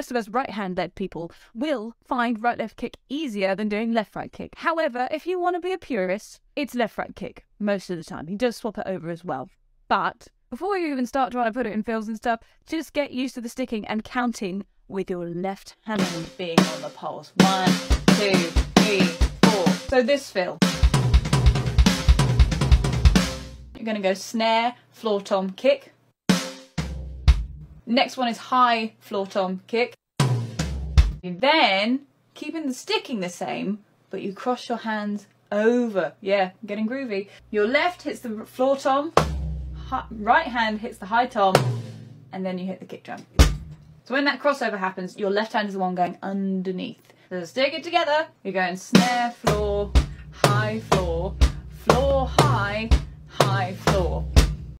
most of us right hand led people will find right left kick easier than doing left right kick. However, if you want to be a purist, it's left right kick most of the time. He does swap it over as well. But before you even start trying to put it in fills and stuff, just get used to the sticking and counting with your left hand being on the pulse. One, two, three, four. So this fill. You're going to go snare, floor tom, kick. Next one is high floor tom, kick. Then, keeping the sticking the same, but you cross your hands over. Yeah, getting groovy. Your left hits the floor tom, right hand hits the high tom, and then you hit the kick drum. So when that crossover happens, your left hand is the one going underneath. So stick it together. You're going snare, floor, high, floor, floor, high.